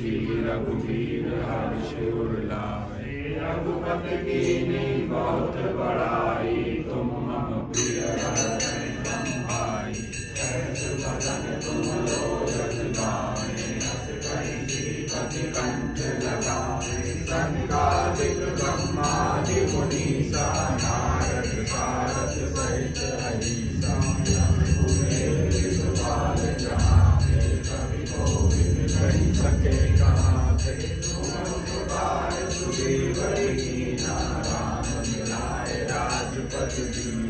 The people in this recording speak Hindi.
श्री रघुवीर हर्ष उल्लास रघुपति की बहुत बड़ाई Brasil de